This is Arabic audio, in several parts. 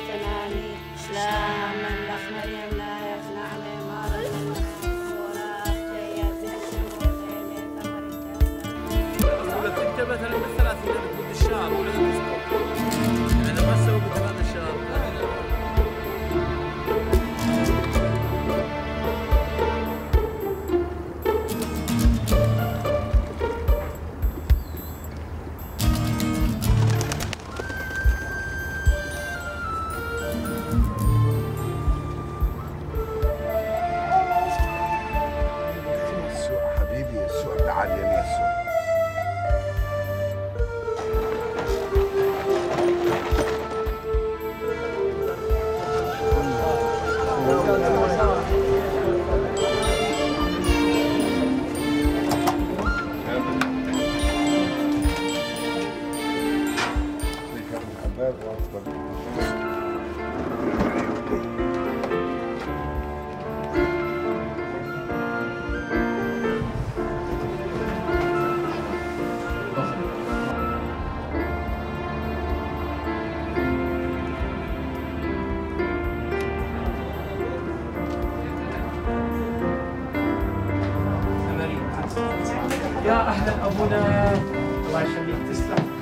在哪里？أهلا أبونا. الله يخليك. تسلم.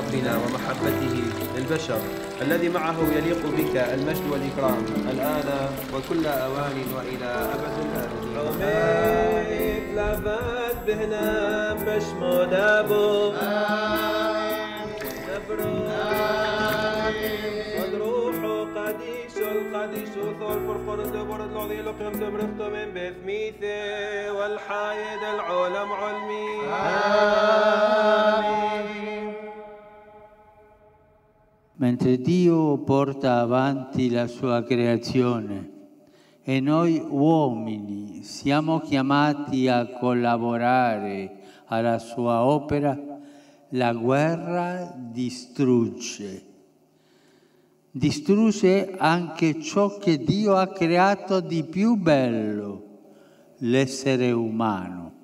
ربنا ومحبته للبشر. الذي معه يليق بك المجد والإكرام. الآن وكل أوان وإلى أبد الآبدين لفت بهنا قديش القديش ثور فرقر دبر من بثميثي والحايد العلم علمي. Mentre Dio porta avanti la sua creazione e noi uomini siamo chiamati a collaborare alla sua opera, la guerra distrugge. Distrugge anche ciò che Dio ha creato di più bello, l'essere umano.